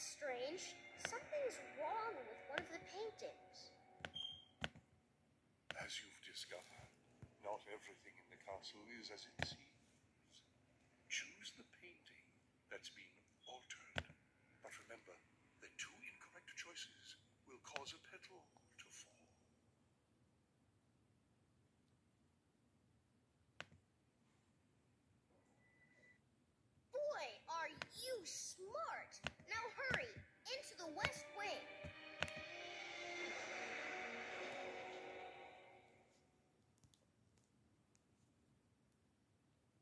That's strange. Something's wrong with one of the paintings. As you've discovered, not everything in the castle is as it seems.